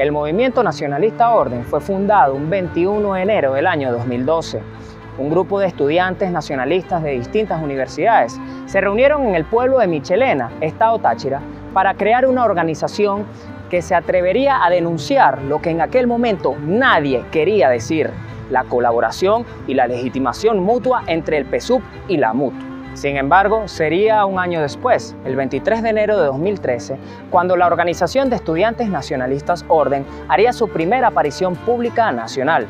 El movimiento nacionalista Orden fue fundado un 21 de enero del año 2012. Un grupo de estudiantes nacionalistas de distintas universidades se reunieron en el pueblo de Michelena, estado Táchira, para crear una organización que se atrevería a denunciar lo que en aquel momento nadie quería decir, la colaboración y la legitimación mutua entre el PSUV y la MUT. Sin embargo, sería un año después, el 23 de enero de 2013, cuando la Organización de Estudiantes Nacionalistas Orden haría su primera aparición pública nacional.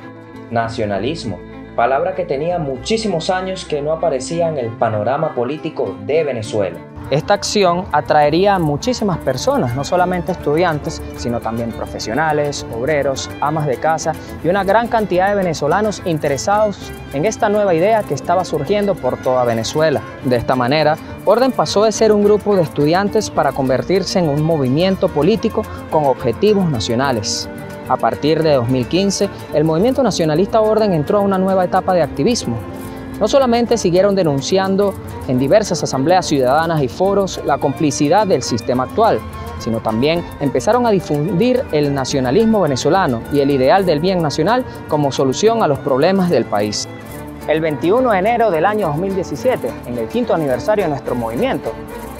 Nacionalismo, palabra que tenía muchísimos años que no aparecía en el panorama político de Venezuela. Esta acción atraería a muchísimas personas, no solamente estudiantes, sino también profesionales, obreros, amas de casa y una gran cantidad de venezolanos interesados en esta nueva idea que estaba surgiendo por toda Venezuela. De esta manera, Orden pasó de ser un grupo de estudiantes para convertirse en un movimiento político con objetivos nacionales. A partir de 2015, el movimiento nacionalista Orden entró a una nueva etapa de activismo, no solamente siguieron denunciando en diversas asambleas ciudadanas y foros la complicidad del sistema actual, sino también empezaron a difundir el nacionalismo venezolano y el ideal del bien nacional como solución a los problemas del país. El 21 de enero del año 2017, en el quinto aniversario de nuestro movimiento,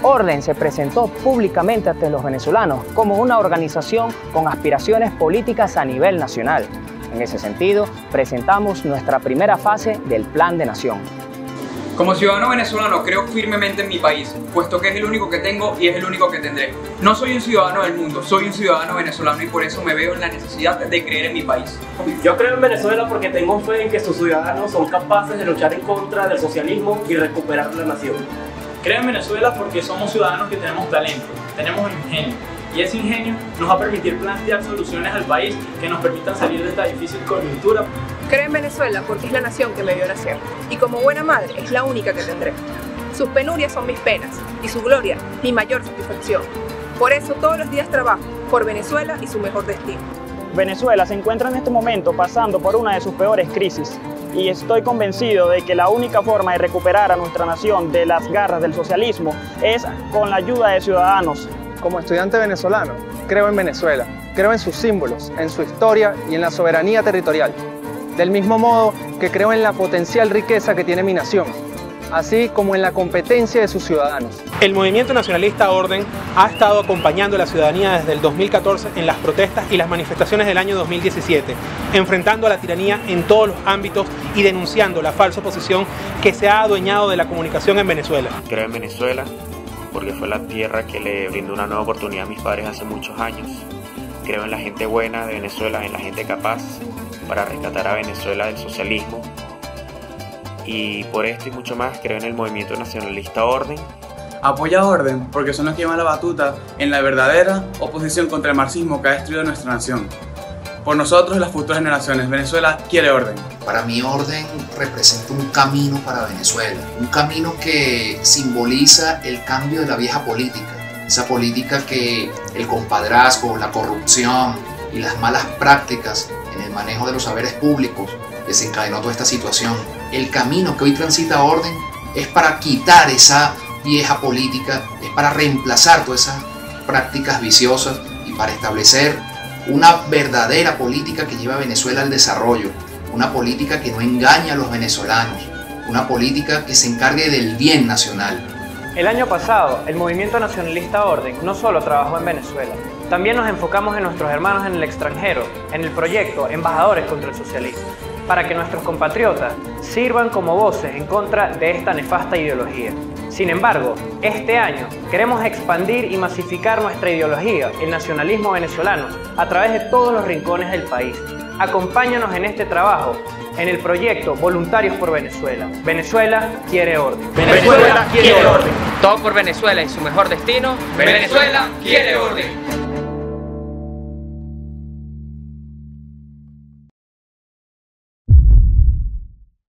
Orden se presentó públicamente ante los venezolanos como una organización con aspiraciones políticas a nivel nacional, en ese sentido, presentamos nuestra primera fase del Plan de Nación. Como ciudadano venezolano creo firmemente en mi país, puesto que es el único que tengo y es el único que tendré. No soy un ciudadano del mundo, soy un ciudadano venezolano y por eso me veo en la necesidad de creer en mi país. Yo creo en Venezuela porque tengo fe en que sus ciudadanos son capaces de luchar en contra del socialismo y recuperar la nación. Creo en Venezuela porque somos ciudadanos que tenemos talento, tenemos ingenio y ese ingenio nos va a permitir plantear soluciones al país que nos permitan salir de esta difícil coyuntura. Creo en Venezuela porque es la nación que me vio nacer y como buena madre es la única que tendré. Sus penurias son mis penas y su gloria mi mayor satisfacción. Por eso todos los días trabajo por Venezuela y su mejor destino. Venezuela se encuentra en este momento pasando por una de sus peores crisis y estoy convencido de que la única forma de recuperar a nuestra nación de las garras del socialismo es con la ayuda de ciudadanos como estudiante venezolano, creo en Venezuela, creo en sus símbolos, en su historia y en la soberanía territorial. Del mismo modo que creo en la potencial riqueza que tiene mi nación, así como en la competencia de sus ciudadanos. El movimiento nacionalista Orden ha estado acompañando a la ciudadanía desde el 2014 en las protestas y las manifestaciones del año 2017, enfrentando a la tiranía en todos los ámbitos y denunciando la falsa oposición que se ha adueñado de la comunicación en Venezuela. Creo en Venezuela, porque fue la tierra que le brindó una nueva oportunidad a mis padres hace muchos años. Creo en la gente buena de Venezuela, en la gente capaz para rescatar a Venezuela del socialismo. Y por esto y mucho más creo en el movimiento nacionalista Orden. Apoya Orden porque son los que llevan la batuta en la verdadera oposición contra el marxismo que ha destruido nuestra nación. Por nosotros y las futuras generaciones, Venezuela quiere orden. Para mí orden representa un camino para Venezuela, un camino que simboliza el cambio de la vieja política, esa política que el compadrazgo, la corrupción y las malas prácticas en el manejo de los saberes públicos desencadenó toda esta situación. El camino que hoy transita orden es para quitar esa vieja política, es para reemplazar todas esas prácticas viciosas y para establecer una verdadera política que lleva a Venezuela al desarrollo, una política que no engaña a los venezolanos, una política que se encargue del bien nacional. El año pasado, el movimiento nacionalista Orden no solo trabajó en Venezuela, también nos enfocamos en nuestros hermanos en el extranjero, en el proyecto Embajadores contra el Socialismo, para que nuestros compatriotas sirvan como voces en contra de esta nefasta ideología. Sin embargo, este año queremos expandir y masificar nuestra ideología, el nacionalismo venezolano, a través de todos los rincones del país. Acompáñanos en este trabajo en el proyecto Voluntarios por Venezuela. Venezuela quiere orden. Venezuela, quiere orden. Todo por Venezuela y su mejor destino. Venezuela quiere orden.